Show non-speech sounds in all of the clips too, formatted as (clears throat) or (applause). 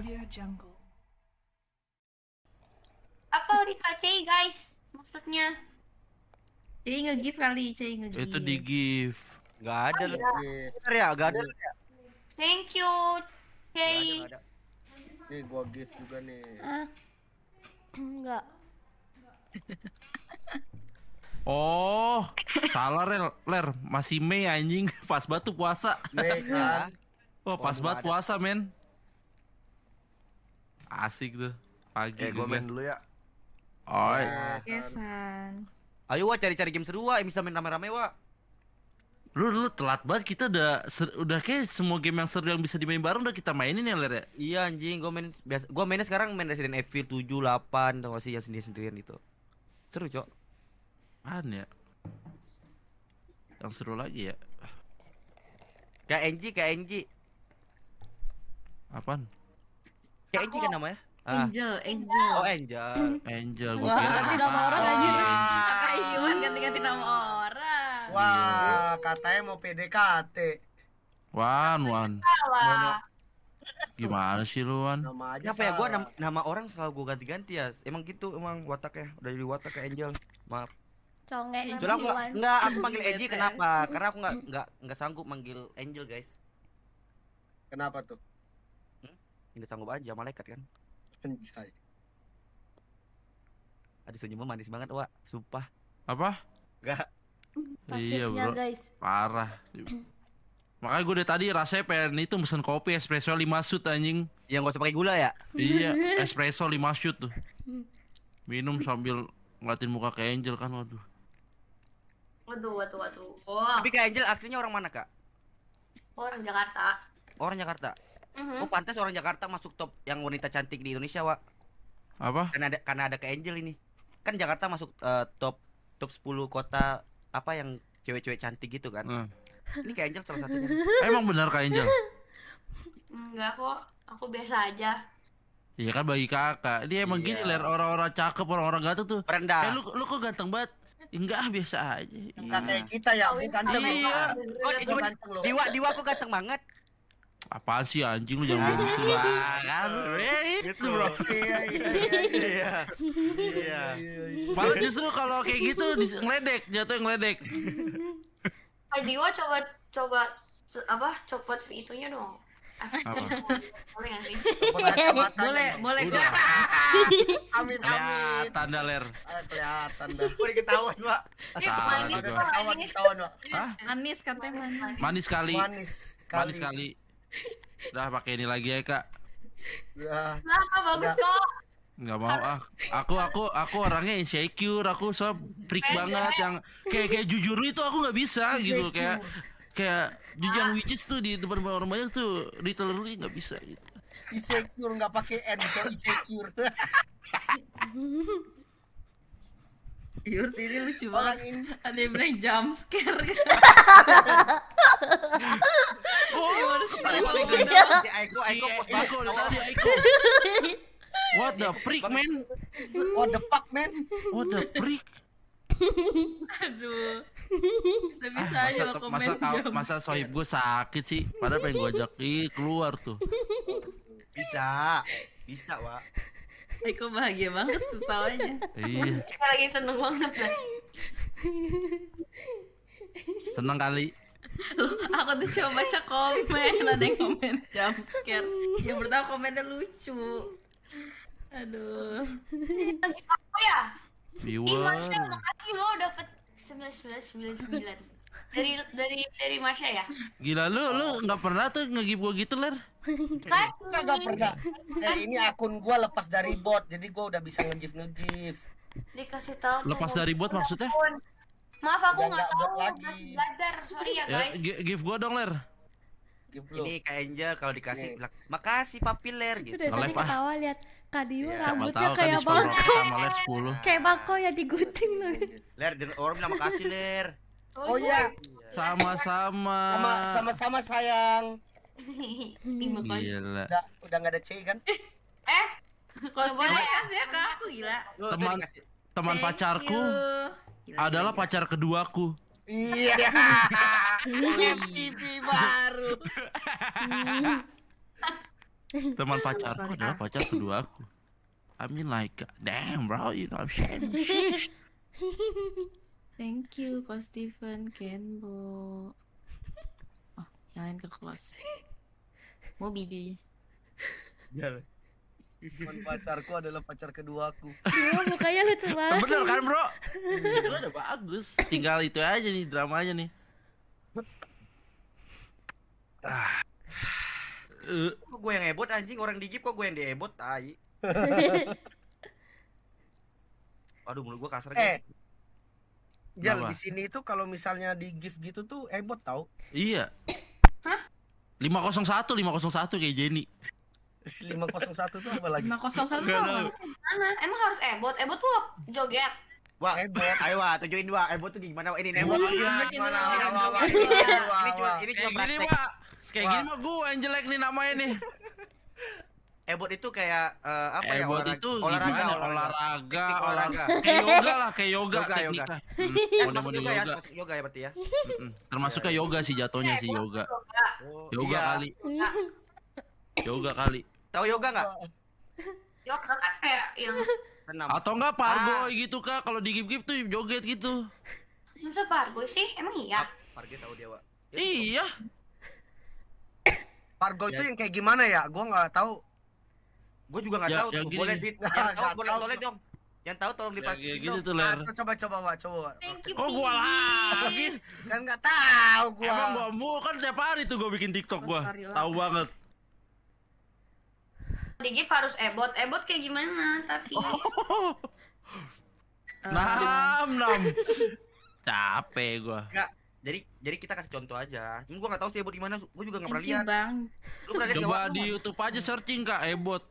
Audio Jungle. Apa di KCI guys? Maksudnya? Cai nge-give kali, Cai nge-give. Itu di give. Gak ada Oh, iya. Bener ya, gak ada. Thank you, Gak ada, Cei. gak ada. Nih gua gift juga nih. Ah. Enggak. (laughs) Oh, salah Ler, Ler. Masih Mei anjing, (laughs) pas batu puasa. Nih kan. Wah, pas Oh, banget puasa, men. Asik tuh. Pagi Eh gua main dulu ya. Oh, Nah, Kesan. Ayo wa cari-cari game seru wa, bisa main rame-rame wa. lu lu telat banget kita udah ser- udah kayak semua game yang seru yang bisa dimain bareng udah kita mainin ya Ler ya. Iya anjing, gua main biasa gua mainnya sekarang main Resident Evil 7, 8, tau gak sih yang sendiri-sendirian itu. Seru, Cok. Apaan ya? Yang seru lagi ya. Kayak NG, kayak NG. Apaan? Kayak NG kan namanya? Ah. Angel, Angel. Oh, Angel. Angel gua Wah, kira. ganti nama orang anjir. Kakak ganti-ganti nama orang. Wah, katanya mau PDKT. Wan, Wan. Salah. Gimana sih lu, Wan? Nama aja Kenapa ya gua nama, nama orang selalu gua ganti-ganti ya? Emang gitu emang wataknya. Udah jadi watak kayak Angel. Maaf. Conge Soalnya aku enggak aku panggil Angel Bete. kenapa? Karena aku nggak nggak nggak sanggup manggil Angel, guys. Kenapa tuh? Nggak sanggup aja malaikat kan. Anjay. Ada senyumnya manis banget, Wak. Sumpah. Apa? Enggak. Iya, Bro. guys. Parah. Makanya gue dari tadi rasanya pengen itu pesen kopi espresso 5 shoot anjing. Yang nggak usah pakai gula ya? iya, (laughs) espresso 5 shoot tuh. Minum sambil ngeliatin muka ke Angel kan waduh. Waduh, waduh, waduh. Wah, Tapi kayak Angel aslinya orang mana, Kak? orang Jakarta. Orang Jakarta. Mhm. Oh, pantas orang Jakarta masuk top yang wanita cantik di Indonesia, Wak. Apa? Karena ada karena ada kayak Angel ini. Kan Jakarta masuk eh, top top 10 kota apa yang cewek-cewek cantik gitu kan. Eh. Ini kayak Angel salah satunya. (laughs) Emang benar Kak Angel? Enggak kok, aku biasa aja. Iya kan bagi kakak. Dia emang gini Iya. ler orang-orang cakep, orang-orang ganteng tuh. Eh Rendah. lu lu kok ganteng banget? Enggak ah, biasa aja. Enggak Iya. kayak kita ya, bukan ganteng. Iya. Oh, Eh, itu cuma-. Diwa, Diwa kok ganteng banget. Apaan sih anjing lu jangan begitu lah (laughs) kan. Eh, itu bro. Iya, iya, iya, iya. Iya. Malah justru kalau kayak gitu ngeledek, jatuh ngeledek. Pak Diwa coba coba apa copot itunya dong. Apa? Boleh nggak sih? Boleh, boleh Udah. Amin, amin. Ya, tanda ler. Ah, kelihatan dah. Udah ketahuan, Pak. Eh, manis Ketahuan, manis. ketahuan. Hah? Manis katanya manis. Manis kali. Manis Manis kali. Udah pakai ini lagi ya, Kak. Ya. Kenapa bagus Enggak. kok? Nggak mau ah. Aku aku aku orangnya insecure, aku so freak banget yang kayak kayak jujur itu aku nggak bisa gitu kayak kayak jujur yang which is tuh di depan orang banyak tuh literally nggak bisa gitu. Insecure nggak pakai N, so insecure. (laughs) Yur sini lucu Orang banget. ini Ada yang bilang jump scare. Oh? Di Aiko, Aiko post Aiko Aiko. What the freak man? what the fuck man? What the freak? Aduh. Ah, Bisa-bisa aja masa lo komen masa jump masa sohib gue sakit sih padahal pengen gue ajak ih keluar tuh Bisa. Bisa, Wak. Eko bahagia banget ketawanya. iya Kita lagi seneng banget dah. seneng kali Loh, aku tuh coba baca komen ada yang komen jump scare. Yang pertama komennya lucu. Aduh. Lagi apa ya? Ih, viewer Masya, makasih lo dapet 1999 dari dari dari Masya ya? gila lu lu nggak pernah tuh ngegib gue gitu ler Kan? Enggak pernah. Eh, ini akun gua lepas dari bot, jadi gua udah bisa nge-give nge-give. Dikasih tahu. Lepas dari bot maksudnya? Maaf aku nggak nggak tahu lagi. masih belajar. Sorry ya ya guys. gi- give gue dong ler. Ini kayak Angel kalau dikasih Nih. bilang, "Makasih Papiler" gitu. Udah tadi ah. ketawa lihat Kak Iya. siapa rambutnya tahu kan kayak bako. sama ler 10 Kayak bako ya diguting loh. Ler, dan orang bilang makasih, Ler. Oh iya, sama-sama sama sama-sama sayang. (laughs) Terima kasih. gila Udah udah nggak ada C kan? (laughs) Eh, Kostumnya boleh. kasih ya ke aku gila. Tuh Teman- teman Thank pacarku you. Gila, adalah gila. pacar keduaku Iya. (laughs) FTV baru. Teman pacarku adalah pacar kedua aku. I mean like, damn bro, you know I'm saying shit. Thank you, Ko Steven, Kenbo. Oh, yang lain ke close. Mobil. Jalan. Teman pacarku adalah pacar kedua aku. Iya, mukanya lucu banget. Bener kan bro? Itu udah bagus. Tinggal itu aja nih dramanya nih. Ah. Eh, Kok gue yang ebot anjing orang di jeep kok gue yang diebot tai. (laughs) Aduh mulut gue kasar Eh. Jal di sini itu kalau misalnya di gift gitu tuh ebot tau. iya. Hah? 501 501 kayak Jenny. (laughs) 501 tuh apa lagi? 501 Nggak apa? tahu. Mana? Emang harus ebot? Ebot tuh joget. Wah, Ebot. (laughs) ayo wah, tunjukin wah, ebot tuh gimana? Ini Ebot tuh gimana? gimana? Ini cuma- ini cuma wah. ini cuma Kayak gini praktek. pak. Kayak gini mah gue yang jelek nih namanya nih. (laughs) Ebot itu kayak eh, apa ya? Ebot olahraga- itu olahraga, gimana? olahraga. Olahraga, olahraga. (laughs) Kayak yoga lah, kayak yoga, Yoga, tekniknya. yoga. (laughs) Hmm, Eh, termasuk mode-mode yoga ya, yoga. termasuk yoga ya berarti ya. Mm-mm. Termasuk ke yoga sih jatuhnya sih yoga. Oh, Yoga iya. kali. (laughs) Yoga kali. Tahu yoga nggak? Yoga kan kayak yang Senam. Atau enggak pargoy Ah. gitu kak kalau di gip-gip tuh joget gitu. masa pargo sih? Emang iya? Pargi tahu dia, Wak. Ya, Iya. (coughs) Pargo itu Ya. yang kayak gimana ya? Gua nggak tahu. Gue juga nggak Ya- tahu tuh. gini Boleh nih. di Nggak, yang tahu nggak boleh tolong dong. Yang tahu tolong Ya, dipakai dong. gitu tuh ler. coba coba Wak, coba. Wak. Thank you, Kok gua lagi? Kan nggak tahu gua. Emang gua mau kan tiap hari tuh gua bikin TikTok gua. Lah. Tahu banget. Di gift harus ebot. Ebot kayak gimana? Tapi Eh, Nam nam. (laughs) Capek gua. Enggak. Jadi jadi kita kasih contoh aja. Cuma gue nggak tahu sih ebot gimana. Gue juga nggak pernah lihat. Bang. Lu pernah lihat Coba di YouTube aja searching kak ebot.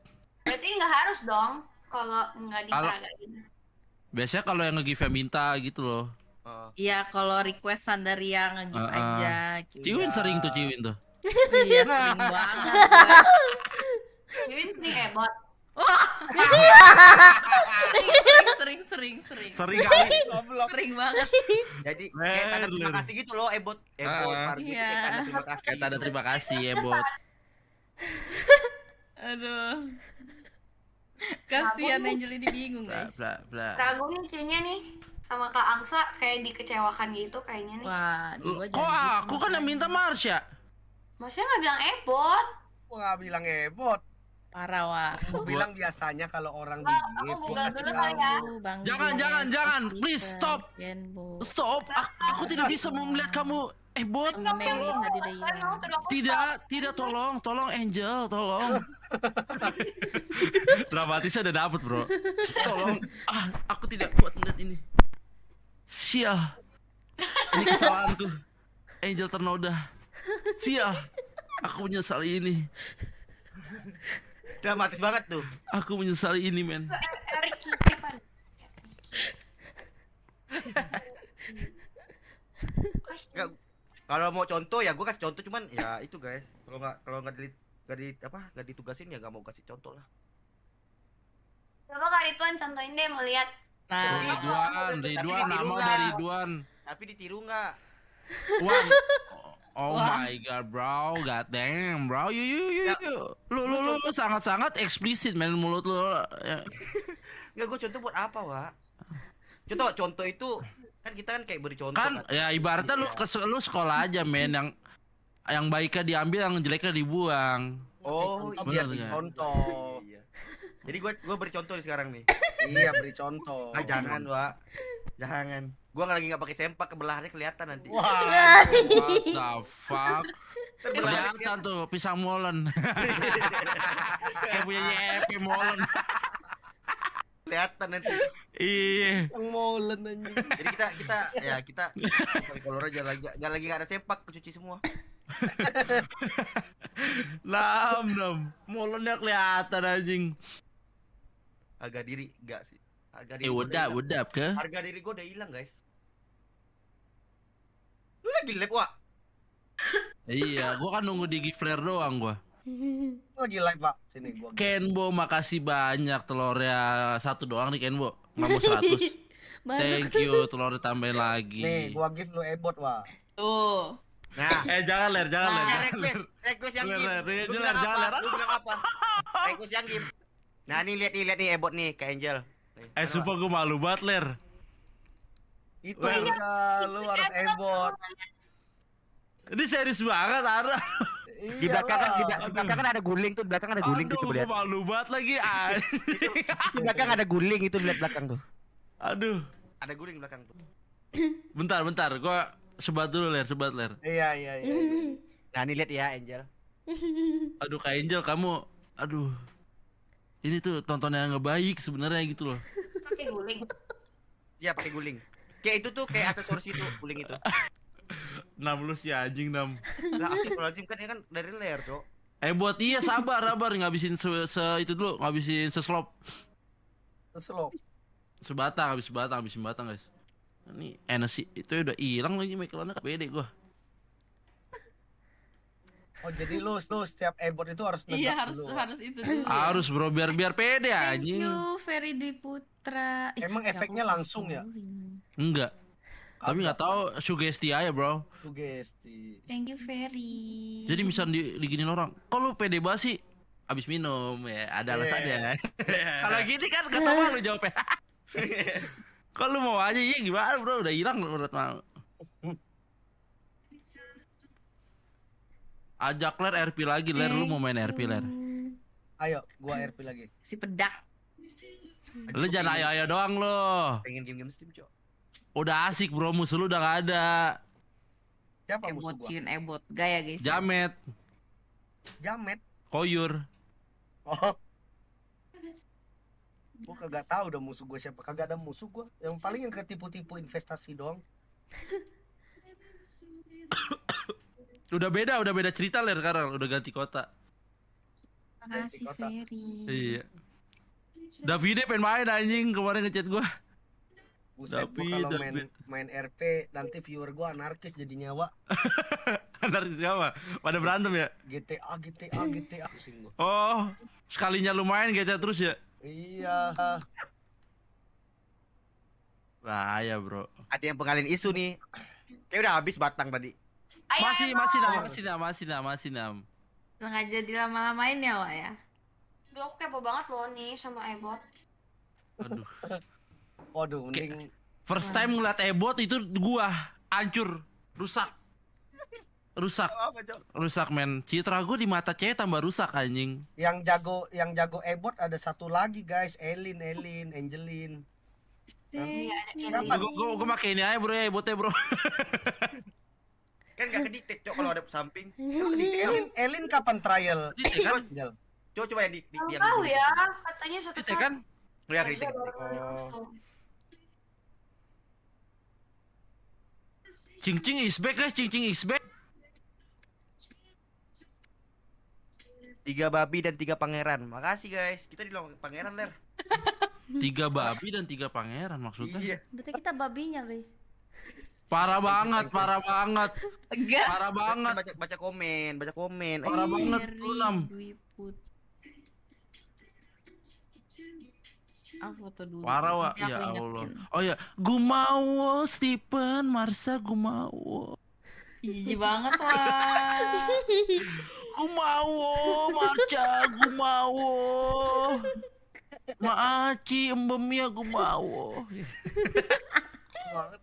Berarti nggak harus dong kalau nggak diperagain. Biasanya kalau yang nge-give minta gitu loh. Oh. Iya, kalau requestan dari yang nge-give Ah, ah. aja gitu. Ciwin Iya. sering tuh Ciwin tuh. Iya, sering banget. Jadi sering ebot. (laughs) sering, sering, sering, sering. Sering kali. Goblok. Sering banget. Jadi kayak tanda terima kasih gitu loh ebot. Ebot Ah. pargi itu Iya. kayak tanda terima kasih. Kayak tanda terima kasih ebot. Aduh. Kasihan Angel ini bingung, Bla guys. bla bla. Ragu nih kayaknya nih sama Kak Angsa kayak dikecewakan gitu kayaknya nih. Wah, gua Kok aku kan yang minta Marsha? Maksudnya nggak bilang ebot. Gua nggak bilang ebot. Parah, wah. Gua bilang biasanya kalau orang di gift aku kasih dulu tahu. lah ya. Bang Jangan, jangan, jangan. Please, stop. Stop. Aku, aku tidak bisa melihat kamu terus aku Tidak, tidak tolong, tolong Angel, tolong. (laughs) Dramatisnya udah dapet bro. Tolong, ah, aku tidak kuat melihat ini. Sial, ini kesalahanku. Angel ternoda. Sial, aku menyesali ini. Dramatis banget tuh. Aku menyesali ini men. Nggak, kalau mau contoh ya gue kasih contoh cuman ya itu guys. Kalau nggak kalau nggak di nggak di apa nggak ditugasin ya nggak mau kasih contoh lah. Coba Kak Ridwan contohin deh mau lihat. Nah, Ridwan, Ridwan, Tapi nama lah. Ridwan. Tapi ditiru nggak? Wan. (laughs) Oh Wah. my god, bro. God damn, bro. You you you. Ya. you. Lu lu lu, lu sangat-sangat eksplisit men mulut lu. Ya. (laughs) Nggak gue contoh buat apa Wak? Contoh contoh itu kan kita kan kayak beri contoh Kan ya ibaratnya lu ke lu sekolah aja men yang yang baiknya diambil yang jeleknya dibuang. Oh, Contoh iya, bener. dicontoh. Iya. Jadi gue gue beri contoh nih sekarang nih. Iya, beri contoh. Ah jangan Wak. Jangan. Gua nggak lagi nggak pakai sempak kebelahannya kelihatan nanti. Wah, What the fuck? Kelihatan tuh pisang molen. (laughs) Kayak punya YP molen. (laughs) kelihatan nanti. Iya. yang molen anjing. Jadi kita kita ya kita kolor aja lagi nggak lagi nggak ada sempak kecuci semua. Nam nam. Molennya kelihatan anjing. Harga diri enggak sih. Harga Eh diri gua udah wedap ke? Harga diri gua udah hilang guys. Lu lagi lab Wak? Iya, gua kan nunggu di gift flare doang gua. (laughs) Lagi live, Pak. Sini gua. Kenbo makasih banyak telurnya satu doang nih Kenbo nggak mau 100 Banyak. (laughs) thank you telur tambahin lagi Nih, gua gift lu ebot, Wah. tuh. Nah, Eh jangan ler, jangan ler. Eh, request, Ler. request yang ler, Lu bilang jangan, apa? ler. Lu bilang apa? (laughs) Request yang game. Nah, nih lihat nih lihat nih ebot nih ke Angel. Nih, Eh sumpah gue malu banget ler. Itu udah lu harus ebot. Ini serius banget Di belakang kan, di, belakang- di belakang kan ada guling tuh, di belakang ada guling Aduh, gitu lihat. malu banget lagi. (laughs) Di belakang ada guling itu lihat belakang tuh. Aduh. Ada guling belakang tuh. (clears throat) Bentar, bentar. Gue sebat dulu ler, sebat ler. Iya iya iya. (laughs) Nah, nih lihat ya Angel. (laughs) Aduh Kak Angel kamu, aduh. Ini tuh tontonan yang nggak baik sebenarnya gitu loh. Pakai guling. Iya, pakai guling. Kayak itu tuh kayak aksesoris itu guling itu. Nam lu si anjing nam. Lah, astagfirullahaladzim kan ini kan dari layar, Cok. Eh buat iya sabar sabar ngabisin se, se- itu dulu ngabisin seslop lo. sebatang habis sebatang habisin batang guys. Ini energi itu udah hilang lagi Michaelnya pede gua. Oh jadi lu lu setiap ebot itu harus Iya harus dulu. harus itu dulu. Harus bro biar biar pede Thank anjing. you Ferry Dwi Putra. Emang ya efeknya langsung ya? Enggak. Tapi nggak tahu sugesti aja bro. Sugesti. Thank you Ferry. Jadi misal di, diginin orang, kok lu pede banget sih? Abis minum ya, ada alasannya. (laughs) Kalau gini kan gak tau malu jawabnya. (laughs) Kalau lu mau aja, iya gimana bro? Udah hilang menurut malu. Ajak Ler RP lagi, Ler. Lu mau main RP, Ler. Ayo, gua RP lagi. si pedang. Lu jangan ayo-ayo doang lo. Pengen game-game Steam, Cok. Udah asik bro, musuh lu udah gak ada. Siapa musuh Ebot gua? ciun ebot gaya guys. Jamet, Jamet. koyur. Oh. Gua kagak tahu udah musuh gua siapa. Kagak ada musuh gua. Yang paling yang ketipu-tipu investasi doang. (coughs) Udah beda, udah beda cerita Ler sekarang. Udah ganti kota. Makasih Kota. Ferry. Iya. Davide pengen main anjing kemarin ngechat gua. Buset, gua kalau main main RP nanti viewer gua anarkis jadi nyawa. (laughs) Anarkis apa? Pada berantem ya? GTA, GTA, GTA. Pusing gua. Oh, sekalinya lu main GTA terus ya? Iya. Bahaya bro. Ada yang pengalin isu nih. Kayak udah habis batang tadi. Ayo, Masih, ayo, masih nam, masih nam, masih nam, masih nam. Sengaja dilama-lamain ya Wak ya. Duh, aku kepo banget loh nih sama Ebot. Aduh. Waduh, mending First time ngeliat ebot itu gua hancur, rusak. Rusak, Cok? rusak men. Citra gua di mata cewek tambah rusak anjing. yang jago yang jago ebot ada satu lagi guys, Elin, Elin, Angelin. Iya, ada ini. Kenapa? Gua, gua, gua pakai ini aja bro ya ebotnya bro. Kan gak kedetek, Cok, kalau ada samping. Elin, Elin kapan trial? Kan? Angel? Coba coba ya di, di, tahu ya, katanya satu kan? Oh ya, kritik. Oh. Cing cing is back guys, cing cing is back. Tiga babi dan tiga pangeran. Makasih guys. Kita di pangeran, Ler. (laughs) Tiga babi dan tiga pangeran maksudnya. Iya. Berarti kita babinya, guys. Parah banget, parah banget, Enggak. parah banget. Baca baca komen, baca komen. Parah banget, Ferry lu, Nam. Dwi. Foto dulu. Parah wa, Nanti aku ya Allah. ingetin. Oh ya, Gumawo, Stephen, Marsa, Gumawo. Jijik banget wah. Gumawo, Marca, Gumawo. Maaci, embemnya Gumawo. banget.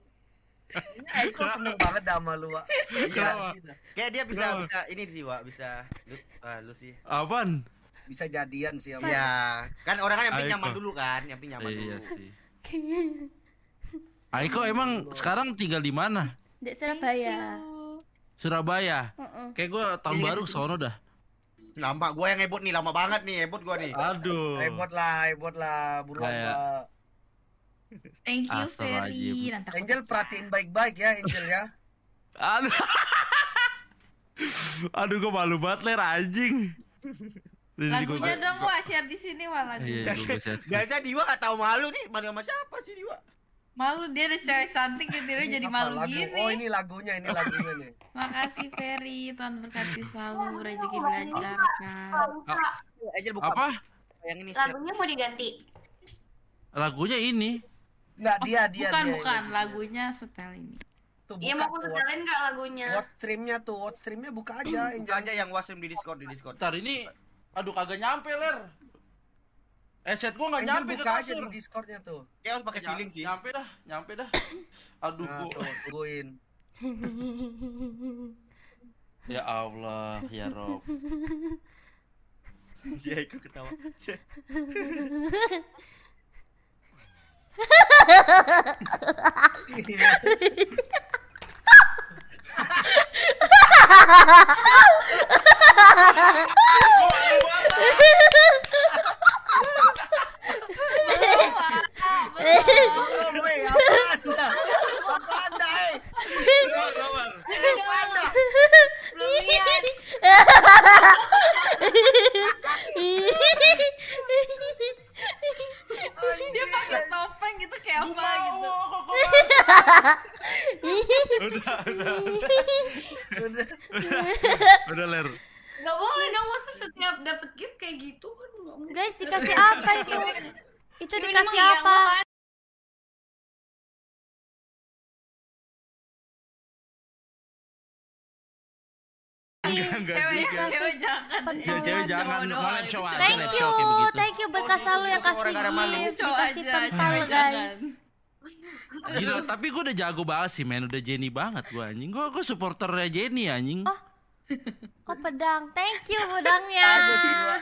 Ini Eko seneng banget dah sama lu, Wak. Iya, Kayak dia bisa Kenapa? bisa ini sih, Wak, bisa lu, ah, lu sih. Apaan? Bisa jadian sih Iya, kan orang kan yang nyaman dulu kan, yang penting nyaman Iya dulu. sih. Aiko emang sekarang tinggal di mana? Di Surabaya. Surabaya. Heeh. Kayak gue tahun Iya, baru sono dah. Lama gua yang hebot nih, lama banget nih hebot gua nih. Aduh. Ebot lah, ebot lah, buruan Kayak-. Thank you. Ferry. Angel perhatiin baik-baik ya, Angel ya. Aduh. (laughs) Aduh gue malu banget ler anjing. (laughs) Lagunya gua- dong wah share di sini wah lagu. Iya. Biasa Diwa gak tahu malu nih, malu sama siapa sih Diwa? Malu dia ada cewek cantik gitu dia jadi malu lagu? gini. Oh, ini lagunya, ini lagunya nih. (laughs) Makasih Ferry, Tuhan berkati selalu, rezeki dilancarkan. Angel buka Apa? yang ini. Lagunya mau diganti. Lagunya ini. Enggak dia dia bukan dia. bukan dia. lagunya setel ini. Tuh Iya mau aku setelin nggak lagunya? Watch streamnya tuh, watch streamnya buka aja. Buka Enjoy. aja yang wasem di Discord di Discord. Ntar ini aduh kagak nyampe ler. Headset gua nggak nyampe ke buka aja kasur. di Discordnya tuh. Kayak harus pakai feeling sih. Nyampe dah, nyampe dah. (coughs) Aduh. Nah, gua- tungguin. (laughs) Ya Allah, ya Rob. (laughs) Si Aiko ketawa. Oh, (laughs) Dia pakai topeng gitu kayak apa gitu. udah, udah, Udah. udah ler. Gak boleh dong masa dapet gift kayak gitu kan nggak mungkin. Guys, dikasih apa itu? Itu Ini dikasih iya, apa? kan? Enggak, enggak Cewek, juga. cewek jangan. Iya, Ya, cewek jangan. itu aja, cowok Thank you, show kayak begitu. thank you berkasal lu yang kasih gift, dikasih aja, pentol cewek guys. jangan. Gila, tapi gue udah jago banget sih, men. Udah Jenny banget gue anjing. Gue gue supporternya Jenny anjing. Oh. (laughs) Oh pedang, thank you pedangnya.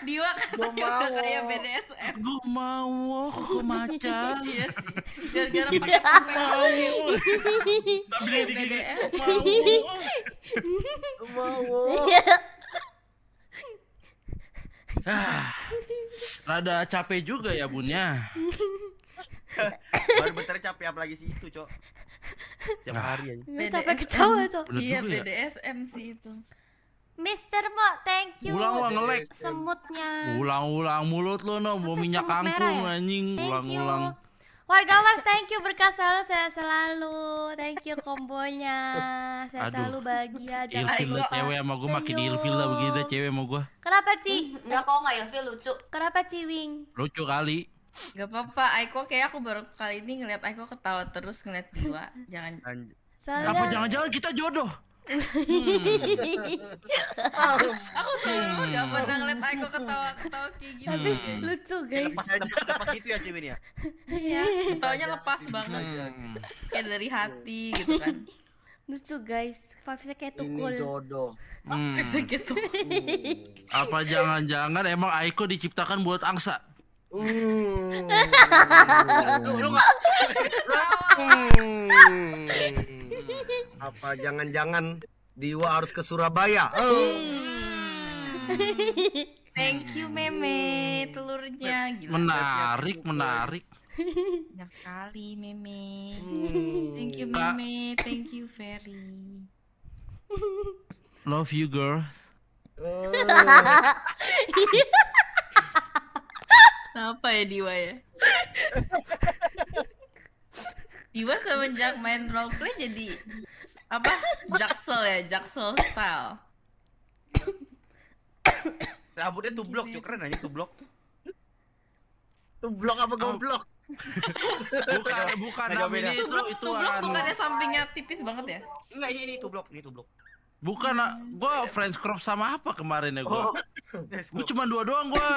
Diwa kan kayak BDSM. Gue mau, kok (laughs) macan. Iya sih. Gara-gara pakai topeng Tapi kayak dia. BDSM. (laughs) Mau. Ah, rada capek juga ya bunnya. Baru bentar capek apalagi sih itu, Cok. Tiap hari aja. Sampai ketawa tuh. Bener Iya ya. BDSM sih itu. Mister Mo, thank you. Ulang ulang ngelek. Semutnya. Ulang-ulang mulut lo no, mau minyak kangkung ya? anjing. Thank you. Ulang-ulang. Warga was, thank you berkah selalu sehat selalu. Thank you kombonya. Aduh. selalu bahagia. Jangan Ilfil lupa. cewek sama gue makin ilfil lah dah cewek sama gue. Kenapa Ci? Enggak kok nggak ilfil lucu. Kenapa Ci Wing? Lucu kali. Gak apa-apa, Aiko kayak aku baru kali ini ngeliat Aiko ketawa terus ngeliat Diwa. Jangan Soalnya Apa jangan-jangan kita jodoh? Aku selalu gak pernah ngeliat Aiko ketawa-ketawa kayak gitu. habis Hmm. lucu Kayak guys. lepas, lepas, lepas itu ya ini ya. Iya, soalnya lepas banget. Hmm. Kayak dari hati gitu kan. Lucu guys. Vibesnya kayak Ini tukul. jodoh. Hmm. Bisa gitu. Apa jangan-jangan emang Aiko diciptakan buat angsa? Hmm. Lu lu enggak Hmm. Apa jangan-jangan Diwa harus ke Surabaya? Oh. Thank you Meme telurnya gila. Menarik, menarik. Banyak sekali Meme. Hmm. Thank you. Meme, thank you very. Love you girls. Oh. Kenapa ya Diwa ya? (laughs) Diwa semenjak main roleplay jadi apa? Jaksel ya, Jaksel style. rambutnya tublok, Cok. Keren aja tublok. Tuh blok apa goblok? Bukan, bukan ini itu Tublok, itu tublok anu. bukannya sampingnya tipis banget ya? Enggak, ini ini tublok, ini tublok. Bukan, ah, gua French crop sama apa kemarin ya gua? Yes, Gua cuma dua doang gua